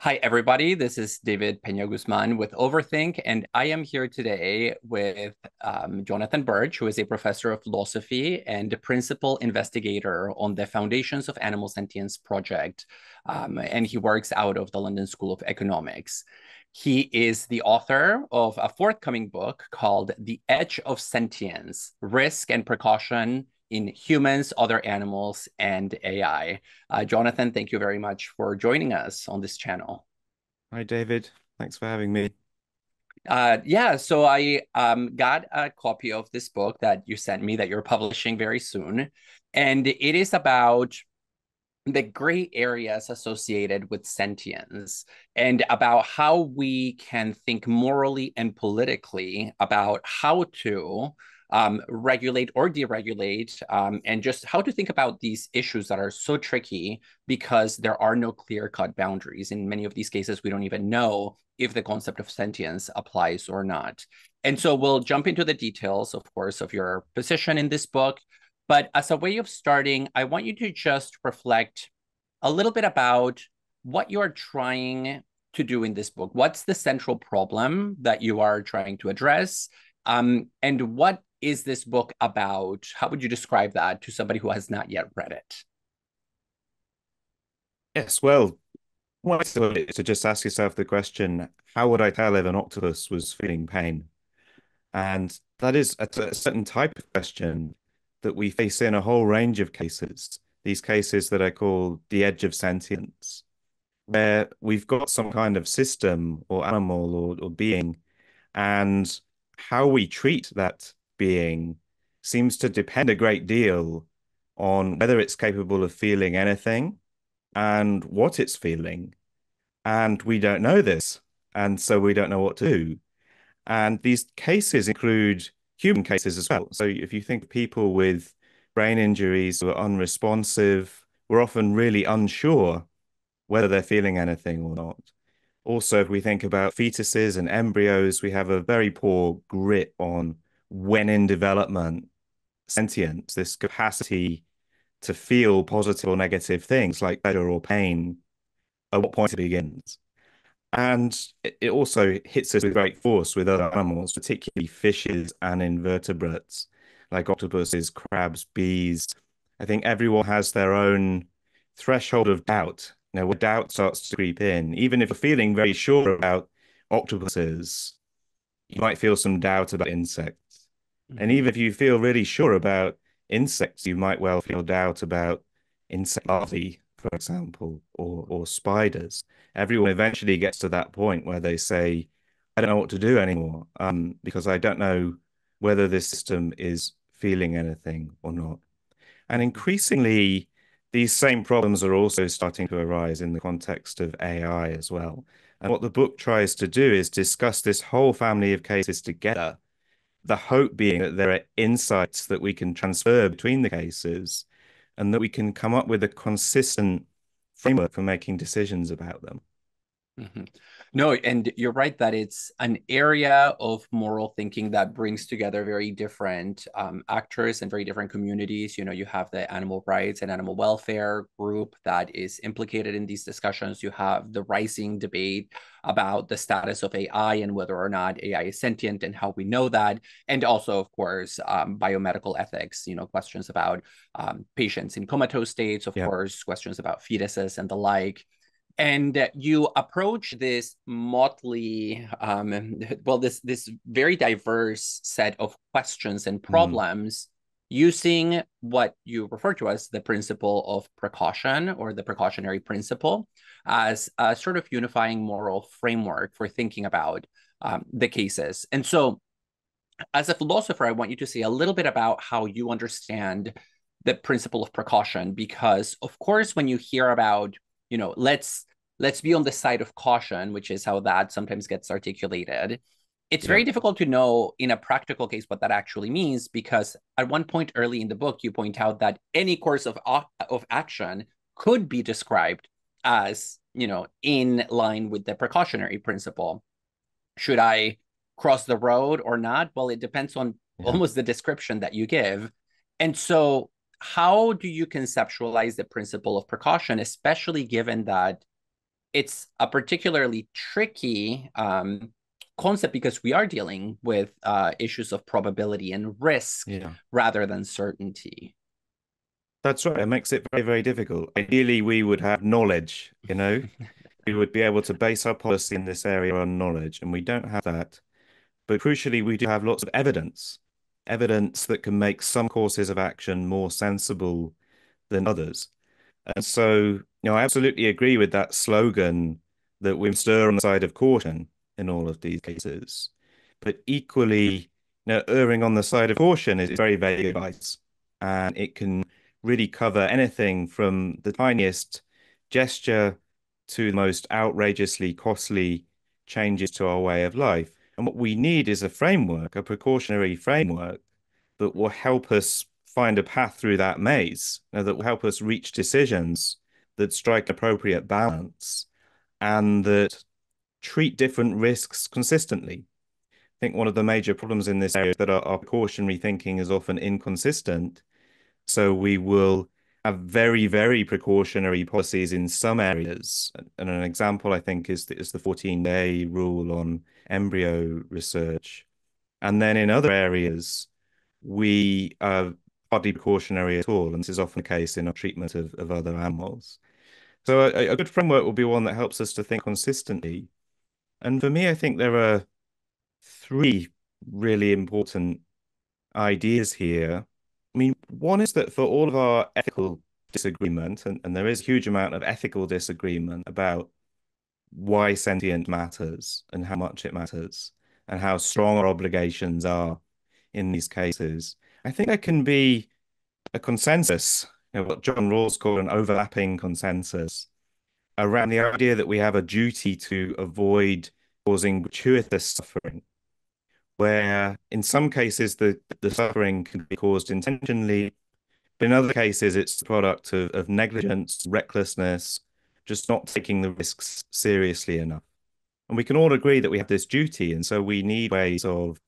Hi, everybody. This is David Peña Guzmán with Overthink, and I am here today with um, Jonathan Birch, who is a professor of philosophy and principal investigator on the Foundations of Animal Sentience project. Um, and he works out of the London School of Economics. He is the author of a forthcoming book called The Edge of Sentience Risk and Precaution in humans, other animals, and AI. Uh, Jonathan, thank you very much for joining us on this channel. Hi, David. Thanks for having me. Uh, yeah, so I um, got a copy of this book that you sent me that you're publishing very soon. And it is about the gray areas associated with sentience and about how we can think morally and politically about how to um, regulate or deregulate, um, and just how to think about these issues that are so tricky because there are no clear cut boundaries. In many of these cases, we don't even know if the concept of sentience applies or not. And so we'll jump into the details, of course, of your position in this book. But as a way of starting, I want you to just reflect a little bit about what you're trying to do in this book. What's the central problem that you are trying to address? Um, and what is this book about? How would you describe that to somebody who has not yet read it? Yes, well, to just ask yourself the question, how would I tell if an octopus was feeling pain? And that is a, a certain type of question that we face in a whole range of cases, these cases that I call the edge of sentience, where we've got some kind of system or animal or, or being, and how we treat that being seems to depend a great deal on whether it's capable of feeling anything and what it's feeling. And we don't know this. And so we don't know what to do. And these cases include human cases as well. So if you think people with brain injuries who are unresponsive, we're often really unsure whether they're feeling anything or not. Also, if we think about fetuses and embryos, we have a very poor grip on when in development, sentience, this capacity to feel positive or negative things like pleasure or pain, at what point it begins. And it also hits us with great force with other animals, particularly fishes and invertebrates like octopuses, crabs, bees. I think everyone has their own threshold of doubt. Know, where doubt starts to creep in. Even if you're feeling very sure about octopuses, you might feel some doubt about insects. And even if you feel really sure about insects, you might well feel doubt about insect larvae, for example, or or spiders. Everyone eventually gets to that point where they say, I don't know what to do anymore, um, because I don't know whether this system is feeling anything or not. And increasingly, these same problems are also starting to arise in the context of AI as well. And what the book tries to do is discuss this whole family of cases together the hope being that there are insights that we can transfer between the cases and that we can come up with a consistent framework for making decisions about them. Mm-hmm. No, and you're right that it's an area of moral thinking that brings together very different um, actors and very different communities. You know, you have the animal rights and animal welfare group that is implicated in these discussions. You have the rising debate about the status of AI and whether or not AI is sentient and how we know that. And also, of course, um, biomedical ethics, you know, questions about um, patients in comatose states, of yeah. course, questions about fetuses and the like and you approach this motley um, well this this very diverse set of questions and mm-hmm. problems mm. using what you refer to as the principle of precaution or the precautionary principle as a sort of unifying moral framework for thinking about um, the cases and so as a philosopher i want you to say a little bit about how you understand the principle of precaution because of course when you hear about you know let's let's be on the side of caution, which is how that sometimes gets articulated. It's yeah. very difficult to know in a practical case what that actually means because at one point early in the book you point out that any course of of action could be described as you know in line with the precautionary principle. Should I cross the road or not? Well, it depends on yeah. almost the description that you give. And so, how do you conceptualize the principle of precaution, especially given that it's a particularly tricky um, concept because we are dealing with uh, issues of probability and risk yeah. rather than certainty. That's right. It makes it very, very difficult. Ideally, we would have knowledge, you know, we would be able to base our policy in this area on knowledge, and we don't have that. But crucially, we do have lots of evidence, evidence that can make some courses of action more sensible than others. And so, you know, I absolutely agree with that slogan that we stir on the side of caution in all of these cases. But equally, you know, erring on the side of caution is very vague advice, and it can really cover anything from the tiniest gesture to the most outrageously costly changes to our way of life. And what we need is a framework, a precautionary framework that will help us find a path through that maze, you know, that will help us reach decisions that strike appropriate balance and that treat different risks consistently. I think one of the major problems in this area is that our, our precautionary thinking is often inconsistent. So we will have very, very precautionary policies in some areas. And an example, I think, is the, is the 14 day rule on embryo research. And then in other areas, we are hardly precautionary at all. And this is often the case in our treatment of, of other animals. So a, a good framework will be one that helps us to think consistently. And for me, I think there are three really important ideas here. I mean, one is that for all of our ethical disagreement, and, and there is a huge amount of ethical disagreement about why sentient matters and how much it matters and how strong our obligations are in these cases. I think there can be a consensus, you know, what John Rawls called an overlapping consensus around the idea that we have a duty to avoid causing gratuitous suffering where in some cases the, the suffering can be caused intentionally, but in other cases it's the product of, of negligence, recklessness, just not taking the risks seriously enough. And we can all agree that we have this duty, and so we need ways of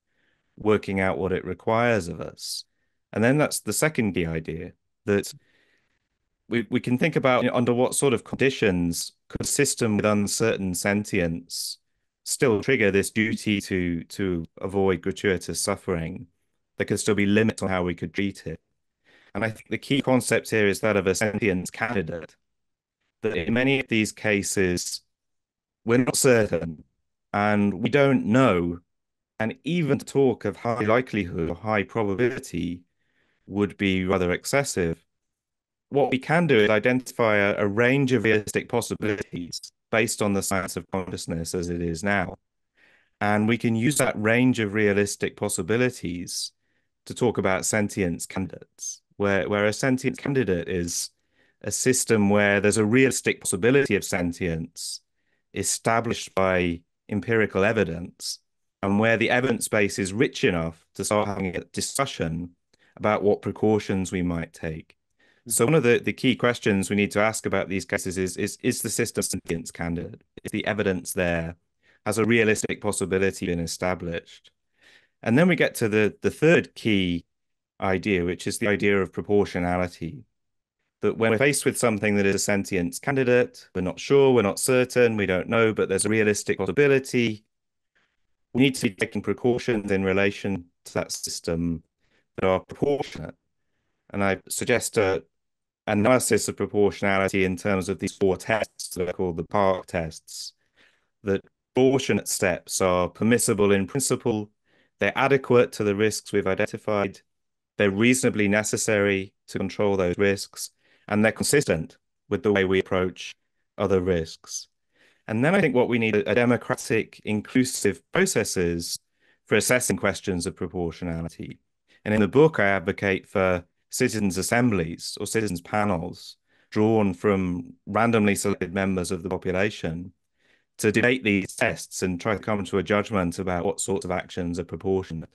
working out what it requires of us. And then that's the second key idea that we, we can think about you know, under what sort of conditions could a system with uncertain sentience still trigger this duty to to avoid gratuitous suffering, there could still be limits on how we could treat it. And I think the key concept here is that of a sentience candidate. That in many of these cases, we're not certain and we don't know. And even talk of high likelihood or high probability would be rather excessive. What we can do is identify a, a range of realistic possibilities based on the science of consciousness as it is now. And we can use that range of realistic possibilities to talk about sentience candidates, where, where a sentient candidate is a system where there's a realistic possibility of sentience established by empirical evidence, and where the evidence base is rich enough to start having a discussion about what precautions we might take. Hmm. So one of the, the key questions we need to ask about these cases is is is the system sentience candidate? Is the evidence there? Has a realistic possibility been established? And then we get to the the third key idea, which is the idea of proportionality. That when we're faced with something that is a sentience candidate, we're not sure, we're not certain, we don't know, but there's a realistic possibility. We need to be taking precautions in relation to that system that are proportionate. And I suggest a, analysis of proportionality in terms of these four tests that are called the PARC tests, that proportionate steps are permissible in principle, they're adequate to the risks we've identified, they're reasonably necessary to control those risks, and they're consistent with the way we approach other risks. And then I think what we need are democratic, inclusive processes for assessing questions of proportionality. And in the book, I advocate for citizens' assemblies or citizens' panels drawn from randomly selected members of the population to debate these tests and try to come to a judgment about what sorts of actions are proportionate.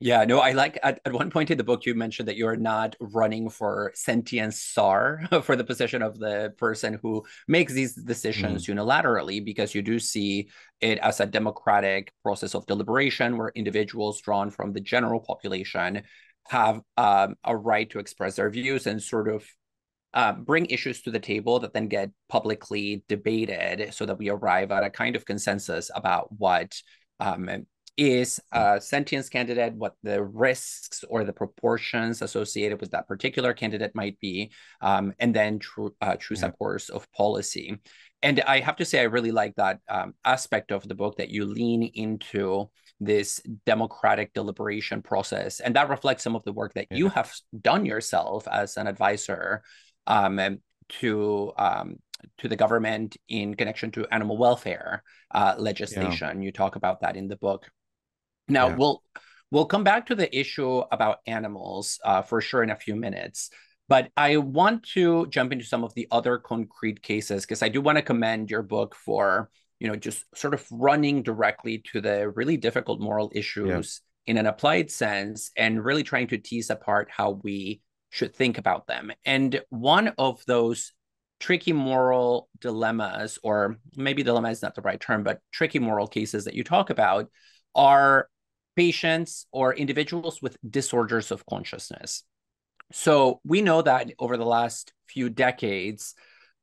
Yeah, no, I like at, at one point in the book you mentioned that you're not running for sentient czar for the position of the person who makes these decisions mm. unilaterally because you do see it as a democratic process of deliberation where individuals drawn from the general population have um, a right to express their views and sort of uh, bring issues to the table that then get publicly debated so that we arrive at a kind of consensus about what um, is a sentience candidate, what the risks or the proportions associated with that particular candidate might be, um, and then true, uh, true yeah. supporters of policy. And I have to say, I really like that um, aspect of the book that you lean into this democratic deliberation process. And that reflects some of the work that yeah. you have done yourself as an advisor um, to um, to the government in connection to animal welfare uh, legislation. Yeah. You talk about that in the book. Now yeah. we'll we'll come back to the issue about animals uh, for sure in a few minutes. But I want to jump into some of the other concrete cases because I do want to commend your book for you know just sort of running directly to the really difficult moral issues yeah. in an applied sense and really trying to tease apart how we should think about them. And one of those tricky moral dilemmas, or maybe dilemma is not the right term, but tricky moral cases that you talk about are patients or individuals with disorders of consciousness. So we know that over the last few decades,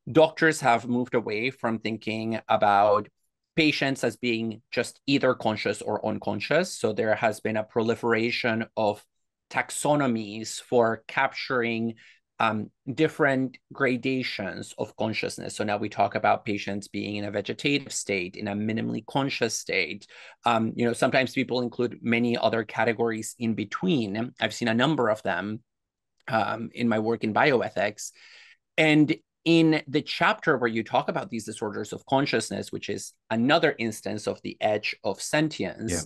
doctors have moved away from thinking about patients as being just either conscious or unconscious. So there has been a proliferation of taxonomies for capturing um, different gradations of consciousness. So now we talk about patients being in a vegetative state, in a minimally conscious state. Um, you know, sometimes people include many other categories in between. I've seen a number of them um, in my work in bioethics. And in the chapter where you talk about these disorders of consciousness, which is another instance of the edge of sentience, yeah.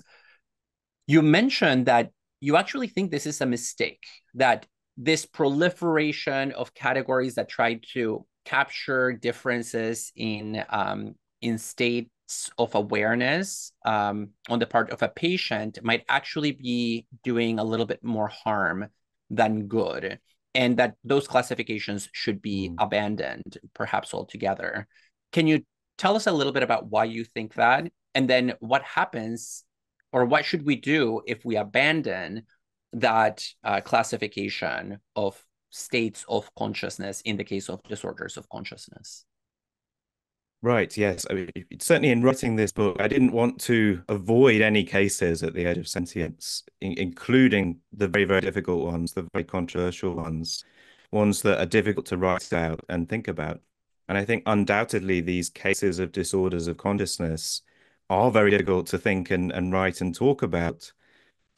you mentioned that you actually think this is a mistake, that this proliferation of categories that try to capture differences in um, in states of awareness um, on the part of a patient might actually be doing a little bit more harm than good and that those classifications should be mm. abandoned perhaps altogether can you tell us a little bit about why you think that and then what happens or what should we do if we abandon that uh, classification of states of consciousness in the case of disorders of consciousness Right, yes. I mean, certainly in writing this book, I didn't want to avoid any cases at the edge of sentience, in including the very, very difficult ones, the very controversial ones, ones that are difficult to write out and think about. And I think undoubtedly these cases of disorders of consciousness are very difficult to think and, and write and talk about,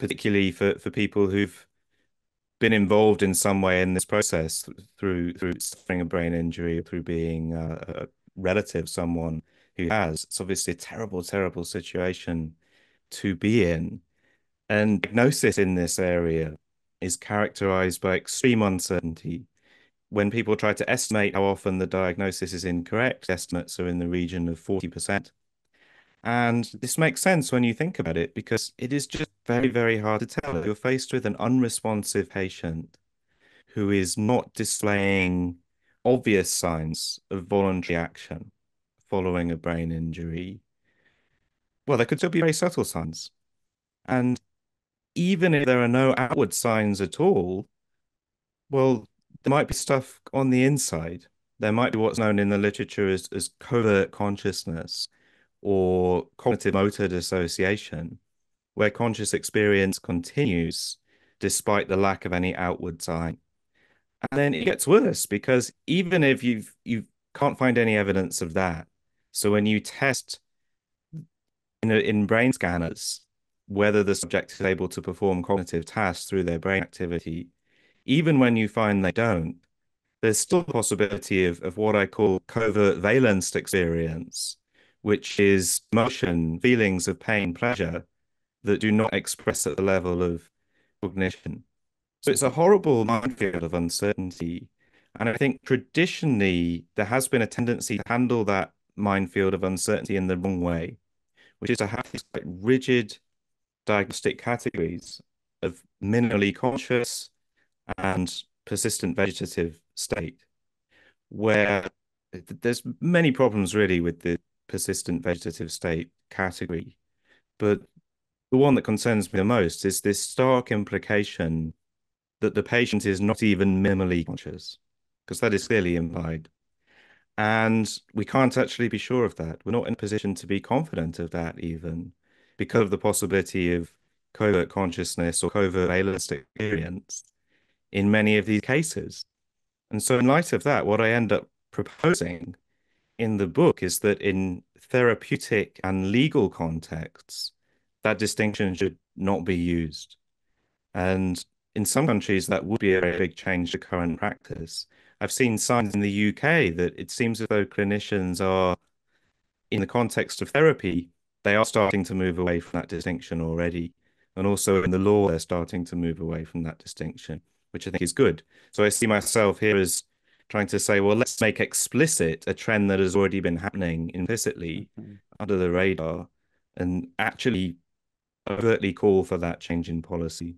particularly for, for people who've been involved in some way in this process through through suffering a brain injury, or through being uh, relative, someone who has. It's obviously a terrible, terrible situation to be in. And diagnosis in this area is characterized by extreme uncertainty. When people try to estimate how often the diagnosis is incorrect, estimates are in the region of 40%. And this makes sense when you think about it because it is just very, very hard to tell. You're faced with an unresponsive patient who is not displaying obvious signs of voluntary action following a brain injury, well, there could still be very subtle signs. And even if there are no outward signs at all, well, there might be stuff on the inside. There might be what's known in the literature as, as covert consciousness or cognitive motor dissociation, where conscious experience continues despite the lack of any outward sign. And then it gets worse because even if you've you can't find any evidence of that, so when you test in in brain scanners whether the subject is able to perform cognitive tasks through their brain activity, even when you find they don't, there's still a possibility of, of what I call covert valenced experience, which is motion, feelings of pain, pleasure that do not express at the level of cognition. So it's a horrible minefield of uncertainty. And I think traditionally there has been a tendency to handle that minefield of uncertainty in the wrong way, which is to have these quite rigid diagnostic categories of minimally conscious and persistent vegetative state, where there's many problems really with the persistent vegetative state category. But the one that concerns me the most is this stark implication that the patient is not even minimally conscious. because that is clearly implied. And we can't actually be sure of that. We're not in a position to be confident of that, even because of the possibility of covert consciousness or covert valence experience in many of these cases. And so, in light of that, what I end up proposing in the book is that in therapeutic and legal contexts, that distinction should not be used. And in some countries, that would be a very big change to current practice. I've seen signs in the UK that it seems as though clinicians are, in the context of therapy, they are starting to move away from that distinction already. And also in the law, they're starting to move away from that distinction, which I think is good. So I see myself here as trying to say, well, let's make explicit a trend that has already been happening implicitly mm-hmm. under the radar and actually overtly call for that change in policy.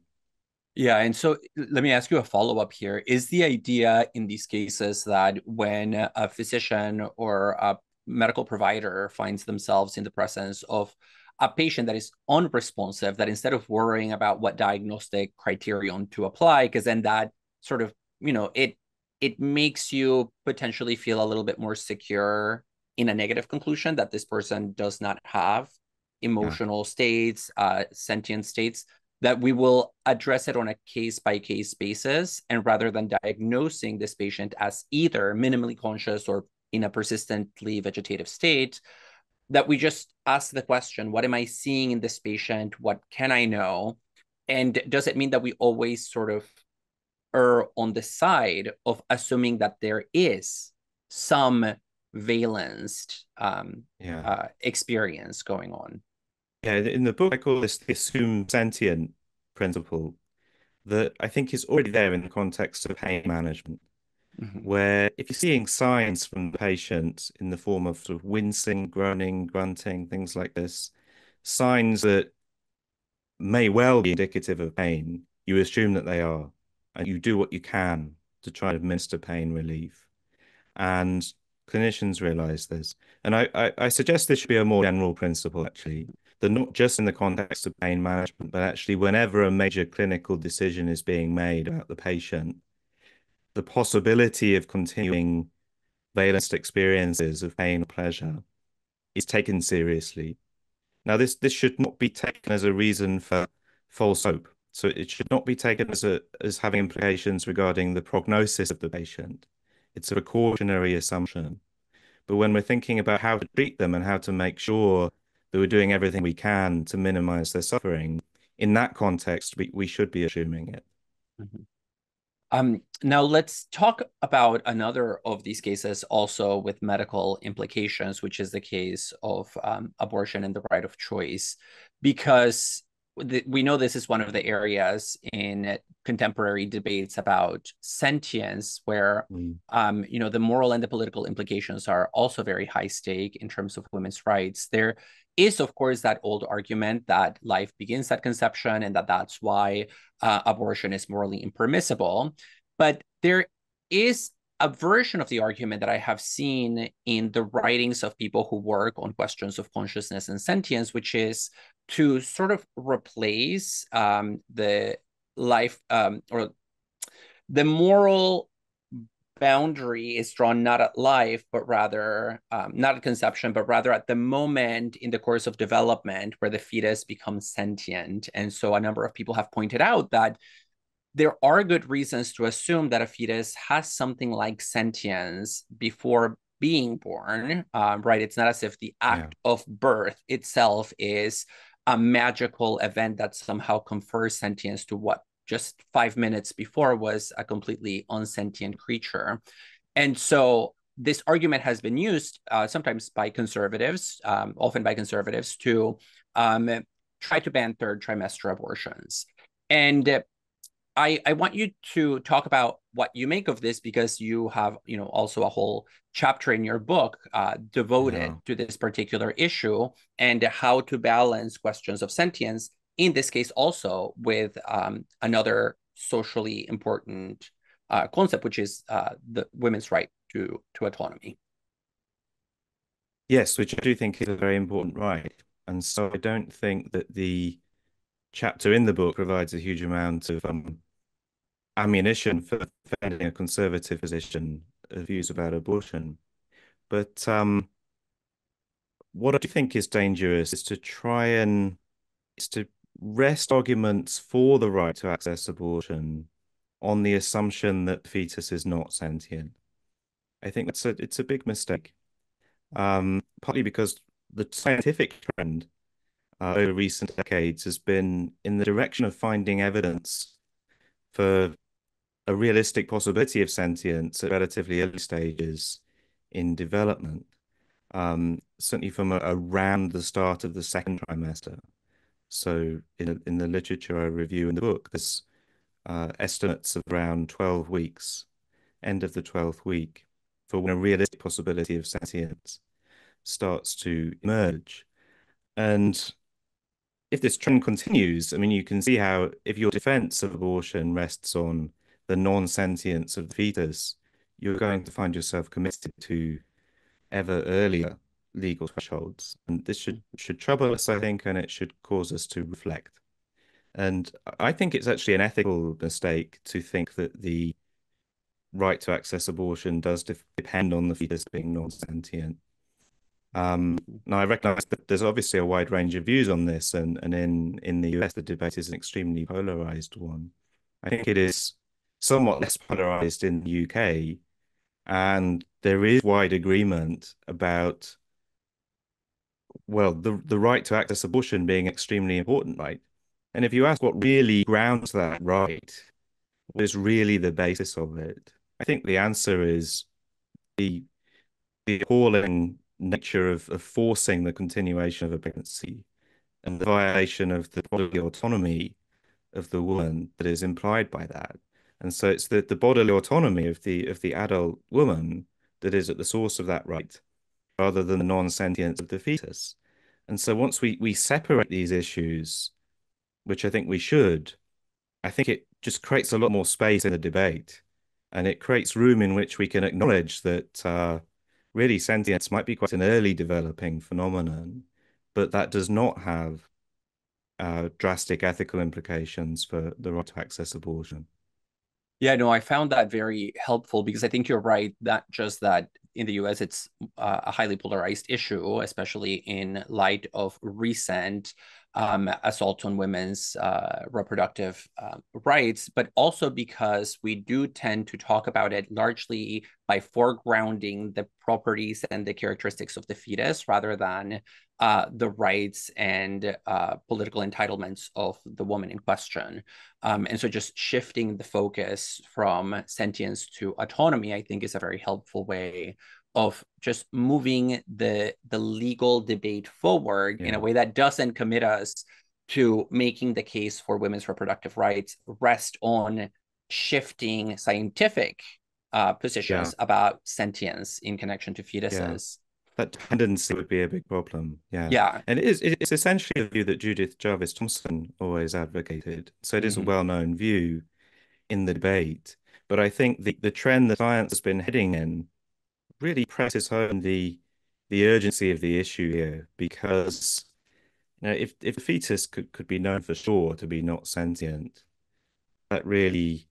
Yeah, and so let me ask you a follow up here. Is the idea in these cases that when a physician or a medical provider finds themselves in the presence of a patient that is unresponsive, that instead of worrying about what diagnostic criterion to apply, because then that sort of, you know, it it makes you potentially feel a little bit more secure in a negative conclusion that this person does not have emotional yeah. states, uh, sentient states that we will address it on a case by case basis. And rather than diagnosing this patient as either minimally conscious or in a persistently vegetative state, that we just ask the question what am I seeing in this patient? What can I know? And does it mean that we always sort of err on the side of assuming that there is some valenced um, yeah. uh, experience going on? Yeah, in the book, I call this the assumed sentient principle that I think is already there in the context of pain management, mm-hmm. where if you're seeing signs from the patient in the form of sort of wincing, groaning, grunting, things like this, signs that may well be indicative of pain, you assume that they are, and you do what you can to try to administer pain relief. And clinicians realize this. And I, I, I suggest this should be a more general principle, actually that not just in the context of pain management, but actually whenever a major clinical decision is being made about the patient, the possibility of continuing valenced experiences of pain or pleasure is taken seriously. Now, this this should not be taken as a reason for false hope. So it should not be taken as a as having implications regarding the prognosis of the patient. It's a precautionary assumption. But when we're thinking about how to treat them and how to make sure that we're doing everything we can to minimize their suffering, in that context, we, we should be assuming it. Mm-hmm. Um, now let's talk about another of these cases also with medical implications, which is the case of um, abortion and the right of choice, because we know this is one of the areas in contemporary debates about sentience where mm. um, you know the moral and the political implications are also very high stake in terms of women's rights there is of course that old argument that life begins at conception and that that's why uh, abortion is morally impermissible but there is a version of the argument that I have seen in the writings of people who work on questions of consciousness and sentience, which is to sort of replace um, the life um, or the moral boundary is drawn not at life, but rather um, not at conception, but rather at the moment in the course of development where the fetus becomes sentient. And so a number of people have pointed out that there are good reasons to assume that a fetus has something like sentience before being born, um, right? It's not as if the act yeah. of birth itself is a magical event that somehow confers sentience to what just five minutes before was a completely unsentient creature. And so this argument has been used uh, sometimes by conservatives, um, often by conservatives, to um, try to ban third trimester abortions. And I, I want you to talk about what you make of this because you have you know also a whole chapter in your book uh, devoted yeah. to this particular issue and how to balance questions of sentience in this case also with um, another socially important uh, concept which is uh, the women's right to to autonomy yes which i do think is a very important right and so i don't think that the chapter in the book provides a huge amount of um, ammunition for defending a conservative position views about abortion. But um, what I do think is dangerous is to try and is to rest arguments for the right to access abortion on the assumption that the fetus is not sentient. I think that's a it's a big mistake. Um, partly because the scientific trend uh, over recent decades has been in the direction of finding evidence for a realistic possibility of sentience at relatively early stages in development, um, certainly from a, around the start of the second trimester. So in, in the literature I review in the book, there's uh, estimates of around 12 weeks, end of the 12th week, for when a realistic possibility of sentience starts to emerge. And if this trend continues, I mean, you can see how if your defense of abortion rests on the non-sentience of the fetus, you're going to find yourself committed to ever earlier legal thresholds. And this should should trouble us, I think, and it should cause us to reflect. And I think it's actually an ethical mistake to think that the right to access abortion does depend on the fetus being non-sentient. Um, now, I recognize that there's obviously a wide range of views on this, and, and in, in the US, the debate is an extremely polarized one. I think it is somewhat less polarized in the UK, and there is wide agreement about, well, the, the right to access abortion being extremely important, right? And if you ask what really grounds that right, what is really the basis of it, I think the answer is the, the appalling nature of, of forcing the continuation of a pregnancy and the violation of the bodily autonomy of the woman that is implied by that. And so it's the, the bodily autonomy of the of the adult woman that is at the source of that right, rather than the non-sentience of the fetus. And so once we we separate these issues, which I think we should, I think it just creates a lot more space in the debate, and it creates room in which we can acknowledge that uh, really sentience might be quite an early developing phenomenon, but that does not have uh, drastic ethical implications for the right to access abortion. Yeah, no, I found that very helpful because I think you're right that just that in the US it's uh, a highly polarized issue, especially in light of recent um, assault on women's uh, reproductive uh, rights, but also because we do tend to talk about it largely by foregrounding the properties and the characteristics of the fetus rather than uh, the rights and uh, political entitlements of the woman in question. Um, and so just shifting the focus from sentience to autonomy, I think, is a very helpful way of just moving the the legal debate forward yeah. in a way that doesn't commit us to making the case for women's reproductive rights rest on shifting scientific uh, positions yeah. about sentience in connection to fetuses. Yeah. That tendency would be a big problem. Yeah. Yeah. And it is it's essentially a view that Judith Jarvis Thomson always advocated. So it is mm-hmm. a well-known view in the debate. But I think the, the trend that science has been heading in really presses home the the urgency of the issue here because you know if if a fetus could, could be known for sure to be not sentient, that really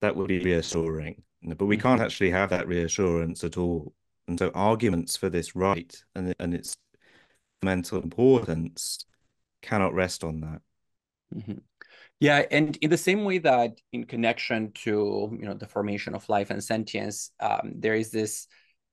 that would be reassuring. But we can't mm-hmm. actually have that reassurance at all. And so arguments for this right and and its mental importance cannot rest on that. Mm-hmm. Yeah, and in the same way that in connection to you know the formation of life and sentience, um, there is this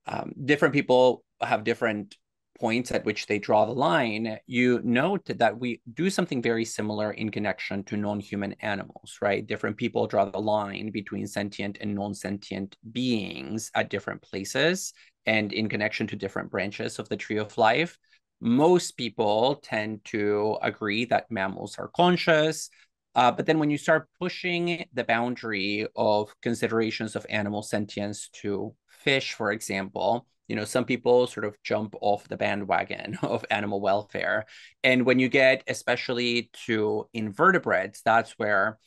um, different people have different points at which they draw the line, you note that we do something very similar in connection to non-human animals, right? Different people draw the line between sentient and non-sentient beings at different places and in connection to different branches of the tree of life. Most people tend to agree that mammals are conscious, uh, but then when you start pushing the boundary of considerations of animal sentience to fish, for example, you know, some people sort of jump off the bandwagon of animal welfare. And when you get especially to invertebrates, that's where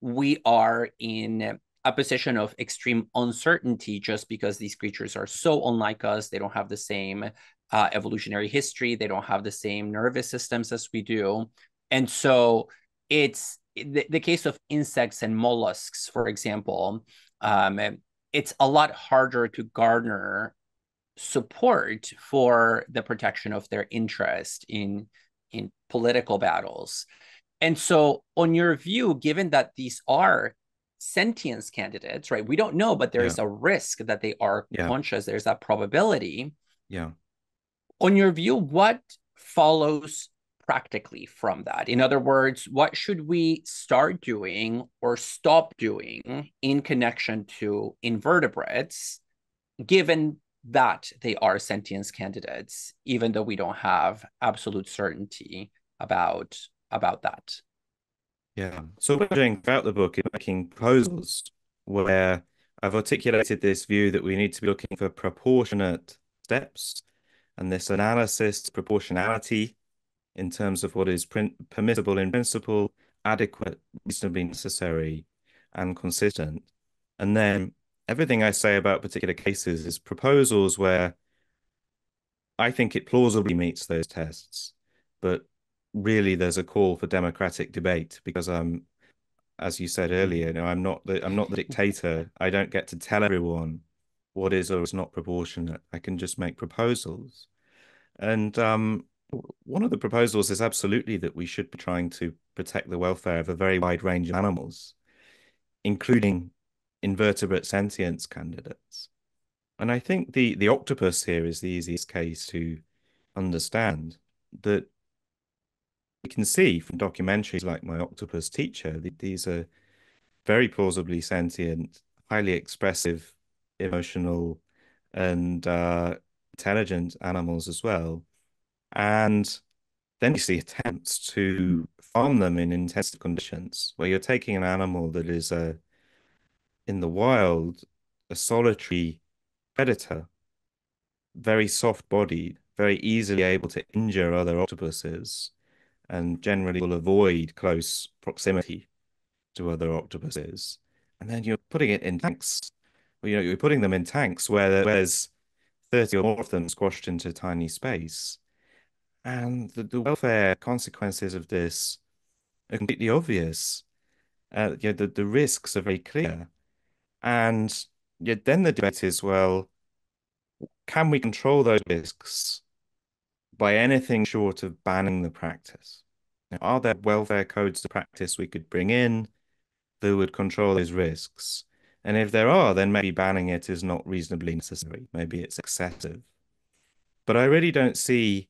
we are in a position of extreme uncertainty just because these creatures are so unlike us. They don't have the same uh, evolutionary history, they don't have the same nervous systems as we do. And so it's the, the case of insects and mollusks, for example, um, it's a lot harder to garner support for the protection of their interest in in political battles. And so, on your view, given that these are sentience candidates, right? We don't know, but there's yeah. a risk that they are yeah. conscious. There's that probability. Yeah. On your view, what follows practically from that? In other words, what should we start doing or stop doing in connection to invertebrates, given that they are sentience candidates, even though we don't have absolute certainty about about that? Yeah. So what I'm doing throughout the book is making proposals where I've articulated this view that we need to be looking for proportionate steps and this analysis proportionality in terms of what is permissible in principle, adequate, reasonably necessary, and consistent. And then everything I say about particular cases is proposals where I think it plausibly meets those tests, but really there's a call for democratic debate because I'm, as you said earlier, you know, I'm not the I'm not the dictator. I don't get to tell everyone what is or is not proportionate. I can just make proposals. And um, one of the proposals is absolutely that we should be trying to protect the welfare of a very wide range of animals, including invertebrate sentience candidates. And I think the, the octopus here is the easiest case to understand that we can see from documentaries like My Octopus Teacher, these are very plausibly sentient, highly expressive, emotional, and uh, intelligent animals as well. And then you see attempts to farm them in intensive conditions where you're taking an animal that is a, uh, in the wild, a solitary predator, very soft bodied, very easily able to injure other octopuses, and generally will avoid close proximity to other octopuses. And then you're putting it in tanks. You know, you're putting them in tanks where there's 30 or more of them squashed into tiny space. And the, the welfare consequences of this are completely obvious. Uh, the, the risks are very clear. And yet then the debate is, well, can we control those risks by anything short of banning the practice? Now, are there welfare codes to practice we could bring in that would control those risks? And if there are, then maybe banning it is not reasonably necessary. Maybe it's excessive. But I really don't see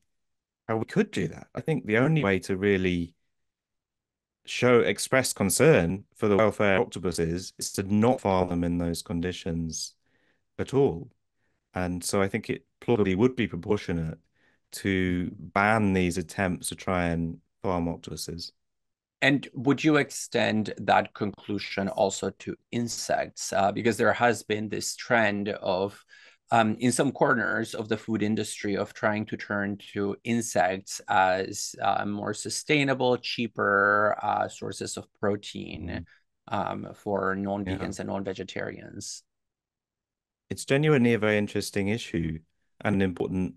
how we could do that. I think the only way to really show express concern for the welfare of octopuses is to not farm them in those conditions at all. And so I think it probably would be proportionate to ban these attempts to try and farm octopuses. And would you extend that conclusion also to insects? Uh, because there has been this trend of, um, in some corners of the food industry, of trying to turn to insects as uh, more sustainable, cheaper uh, sources of protein mm-hmm. um, for non vegans yeah. and non vegetarians. It's genuinely a very interesting issue and an important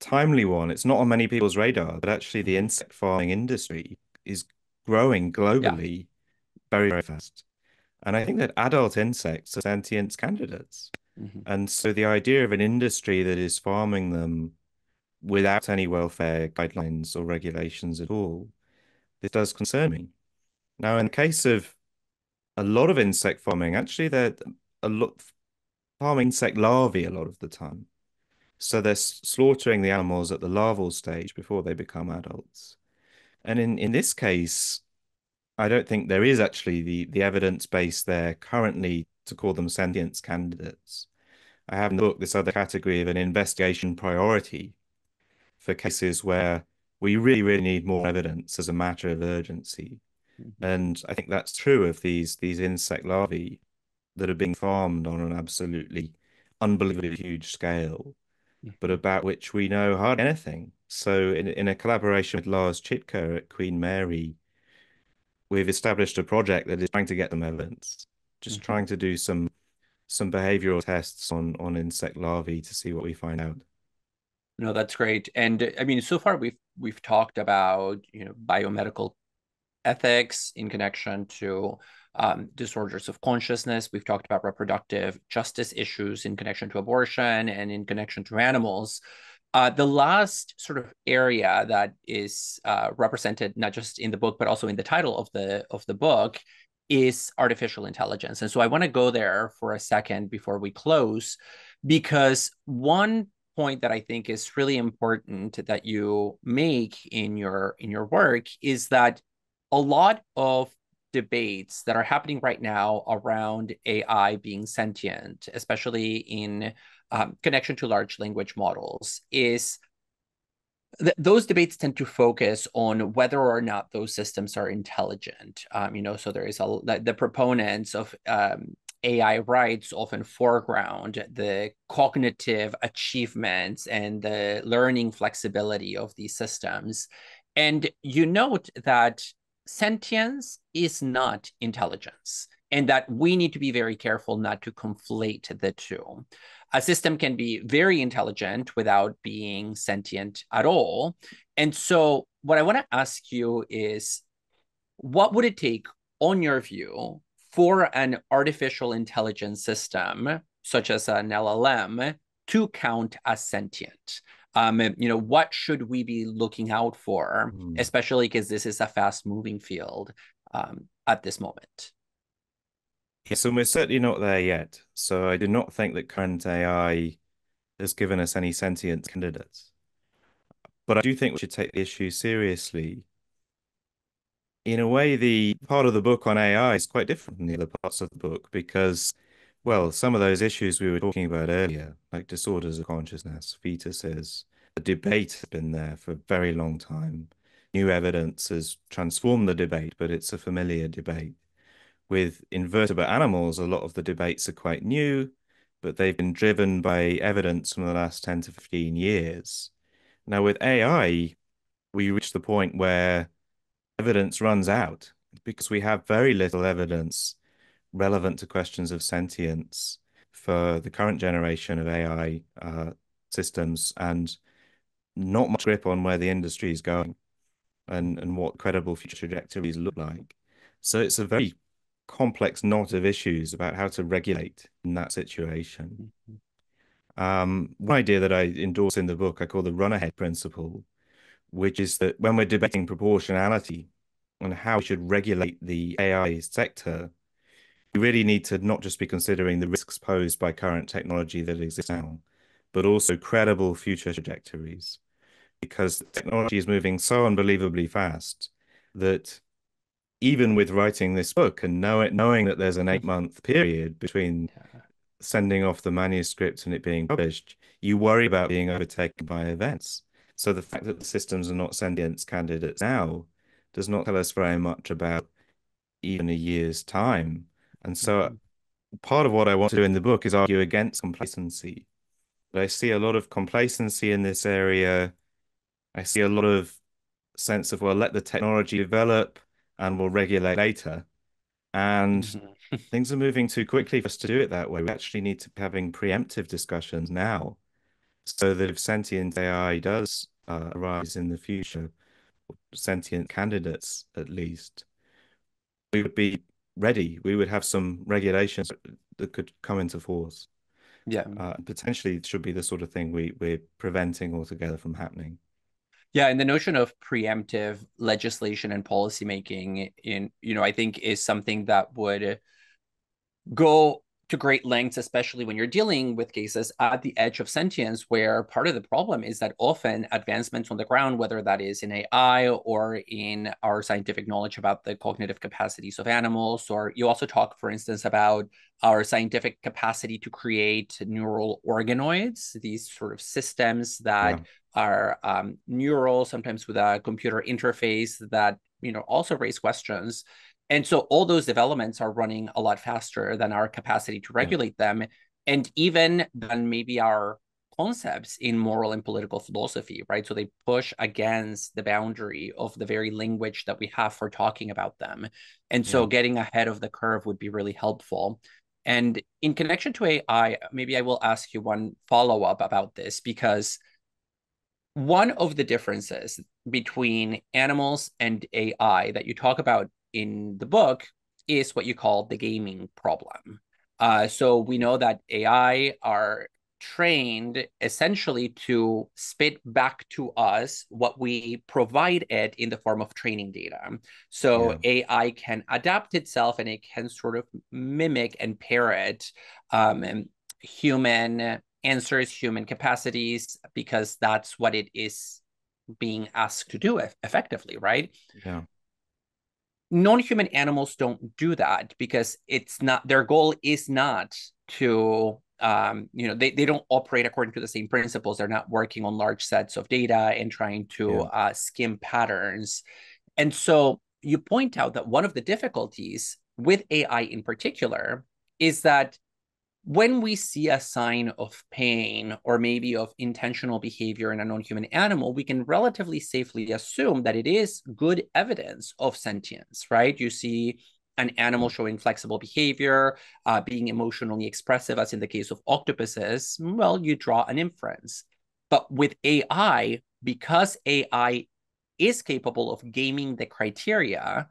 timely one. It's not on many people's radar, but actually, the insect farming industry is growing globally yeah. very, very fast. And I think that adult insects are sentient candidates. Mm-hmm. And so the idea of an industry that is farming them without any welfare guidelines or regulations at all, this does concern me. Now, in the case of a lot of insect farming, actually, they're a lot farming insect larvae a lot of the time. So they're slaughtering the animals at the larval stage before they become adults. And in, in this case, I don't think there is actually the, the evidence base there currently to call them sentience candidates. I have in the book this other category of an investigation priority for cases where we really, really need more evidence as a matter of urgency. Mm-hmm. And I think that's true of these these insect larvae that are being farmed on an absolutely unbelievably huge scale, mm-hmm. but about which we know hardly anything. So, in, in a collaboration with Lars Chittka at Queen Mary, we've established a project that is trying to get them evidence, just mm-hmm. trying to do some some behavioral tests on on insect larvae to see what we find out. No, that's great. And I mean, so far we've we've talked about you know biomedical ethics, in connection to um, disorders of consciousness. We've talked about reproductive justice issues in connection to abortion and in connection to animals. Uh, the last sort of area that is uh, represented not just in the book but also in the title of the of the book is artificial intelligence, and so I want to go there for a second before we close, because one point that I think is really important that you make in your in your work is that a lot of debates that are happening right now around AI being sentient, especially in um, connection to large language models, is th- those debates tend to focus on whether or not those systems are intelligent. Um, you know, so there is a the, the proponents of um, AI rights often foreground the cognitive achievements and the learning flexibility of these systems. And you note that sentience is not intelligence and that we need to be very careful not to conflate the two. A system can be very intelligent without being sentient at all. And so, what I want to ask you is what would it take, on your view, for an artificial intelligence system, such as an LLM, to count as sentient? um, you know, what should we be looking out for, mm. especially because this is a fast moving field um, at this moment? Yeah, so we're certainly not there yet. So I do not think that current AI has given us any sentient candidates. But I do think we should take the issue seriously. In a way, the part of the book on AI is quite different from the other parts of the book because well, some of those issues we were talking about earlier, like disorders of consciousness, fetuses, the debate has been there for a very long time. New evidence has transformed the debate, but it's a familiar debate. With invertebrate animals, a lot of the debates are quite new, but they've been driven by evidence from the last 10 to 15 years. Now, with AI, we reach the point where evidence runs out because we have very little evidence relevant to questions of sentience for the current generation of AI uh, systems and not much grip on where the industry is going and, and what credible future trajectories look like. So it's a very complex knot of issues about how to regulate in that situation. Mm-hmm. Um, one idea that I endorse in the book, I call the run ahead principle, which is that when we're debating proportionality and how we should regulate the AI sector, we really need to not just be considering the risks posed by current technology that exists now, but also credible future trajectories. Because technology is moving so unbelievably fast that even with writing this book and know it, knowing that there's an eight month period between sending off the manuscript and it being published, you worry about being overtaken by events. So the fact that the systems are not sentient candidates now does not tell us very much about even a year's time and so mm-hmm. part of what I want to do in the book is argue against complacency. But I see a lot of complacency in this area. I see a lot of sense of, well, let the technology develop and we'll regulate later. And mm-hmm. things are moving too quickly for us to do it that way. We actually need to be having preemptive discussions now so that if sentient AI does uh, arise in the future, sentient candidates at least, we would be ready, we would have some regulations that could come into force. Yeah. Uh, potentially should be the sort of thing we, we're preventing altogether from happening. Yeah, and the notion of preemptive legislation and policymaking in, you know, I think is something that would go to great lengths, especially when you're dealing with cases at the edge of sentience, where part of the problem is that often advancements on the ground, whether that is in AI or in our scientific knowledge about the cognitive capacities of animals, or you also talk, for instance, about our scientific capacity to create neural organoids, these sort of systems that yeah. are um, neural, sometimes with a computer interface that you know also raise questions and so all those developments are running a lot faster than our capacity to regulate yeah. them and even than maybe our concepts in moral and political philosophy, right? So they push against the boundary of the very language that we have for talking about them. And so yeah. getting ahead of the curve would be really helpful. And in connection to AI, maybe I will ask you one follow up about this because one of the differences between animals and AI that you talk about in the book is what you call the gaming problem. Uh, so we know that AI are trained essentially to spit back to us what we provide it in the form of training data. So yeah. AI can adapt itself and it can sort of mimic and parrot um, human answers, human capacities, because that's what it is being asked to do effectively, right? Yeah non-human animals don't do that because it's not their goal is not to um, you know they, they don't operate according to the same principles they're not working on large sets of data and trying to yeah. uh, skim patterns and so you point out that one of the difficulties with ai in particular is that when we see a sign of pain or maybe of intentional behavior in a non-human animal, we can relatively safely assume that it is good evidence of sentience, right? You see an animal showing flexible behavior, uh, being emotionally expressive, as in the case of octopuses, well, you draw an inference. But with AI, because AI is capable of gaming the criteria,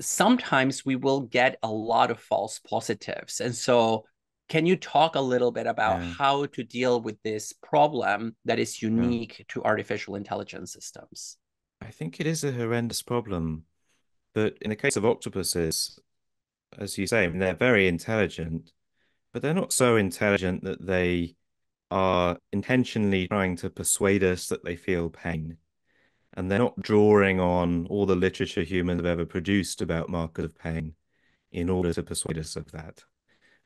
sometimes we will get a lot of false positives. And so can you talk a little bit about yeah. how to deal with this problem that is unique yeah. to artificial intelligence systems? I think it is a horrendous problem. But in the case of octopuses, as you say, they're very intelligent, but they're not so intelligent that they are intentionally trying to persuade us that they feel pain. And they're not drawing on all the literature humans have ever produced about markers of pain in order to persuade us of that.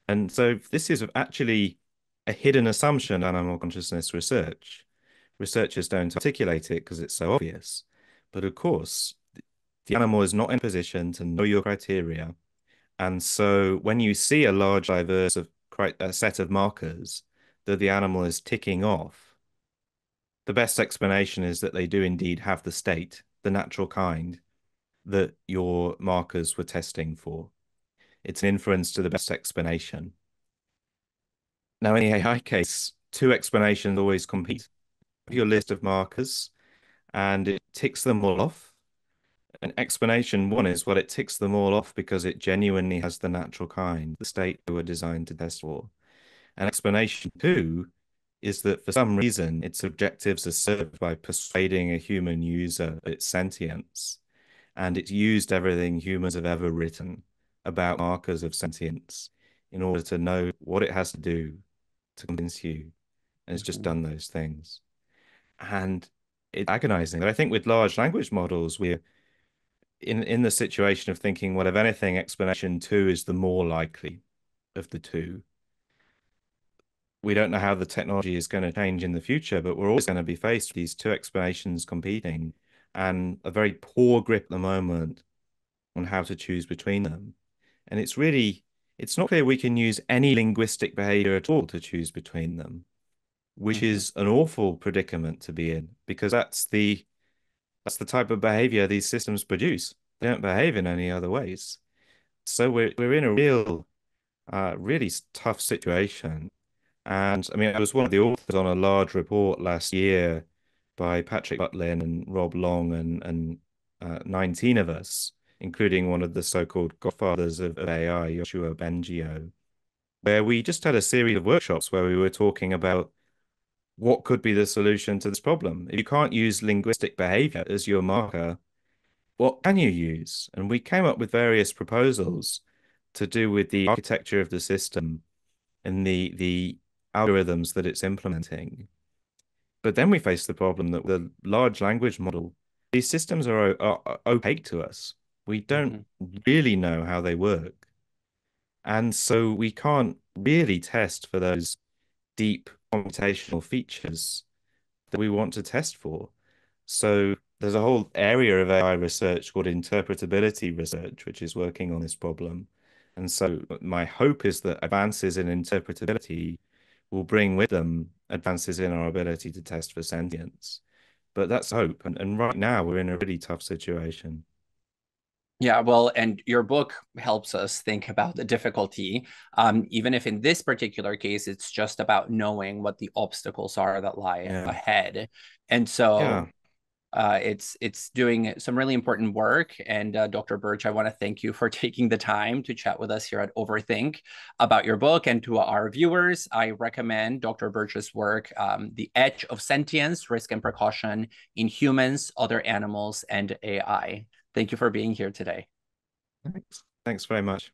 And so this is actually a hidden assumption in animal consciousness research. Researchers don't articulate it because it's so obvious. But of course, the animal is not in a position to know your criteria. And so when you see a large diverse of a set of markers that the animal is ticking off, the best explanation is that they do indeed have the state, the natural kind that your markers were testing for. It's an inference to the best explanation. Now, in the AI case, two explanations always compete. Your list of markers, and it ticks them all off. An explanation one is well, it ticks them all off because it genuinely has the natural kind, the state they were designed to test for. An explanation two is that for some reason its objectives are served by persuading a human user its sentience, and it's used everything humans have ever written about markers of sentience in order to know what it has to do to convince you. And it's just mm-hmm. done those things. And it's agonizing. But I think with large language models, we're in, in the situation of thinking, well, if anything, explanation two is the more likely of the two. We don't know how the technology is going to change in the future, but we're always going to be faced with these two explanations competing and a very poor grip at the moment on how to choose between them. And it's really, it's not clear we can use any linguistic behavior at all to choose between them, which mm-hmm. is an awful predicament to be in because that's the that's the type of behavior these systems produce. They don't behave in any other ways. So we're we're in a real, uh, really tough situation. And I mean, I was one of the authors on a large report last year by Patrick Butlin and Rob Long and and uh, 19 of us including one of the so-called godfathers of AI, Yoshua Bengio, where we just had a series of workshops where we were talking about what could be the solution to this problem. If you can't use linguistic behavior as your marker, what can you use? And we came up with various proposals to do with the architecture of the system and the the algorithms that it's implementing. But then we face the problem that the large language model, these systems are, are, are opaque to us. We don't mm-hmm. really know how they work. And so we can't really test for those deep computational features that we want to test for. So there's a whole area of AI research called interpretability research, which is working on this problem. And so my hope is that advances in interpretability will bring with them advances in our ability to test for sentience. But that's hope. And, and right now we're in a really tough situation. Yeah, well, and your book helps us think about the difficulty, um, even if in this particular case, it's just about knowing what the obstacles are that lie yeah. ahead. And so yeah. uh, it's it's doing some really important work. And uh, Dr. Birch, I want to thank you for taking the time to chat with us here at Overthink about your book. And to our viewers, I recommend Dr. Birch's work, um, The Edge of Sentience, Risk and Precaution in Humans, Other Animals, and AI. Thank you for being here today. Thanks. Thanks very much.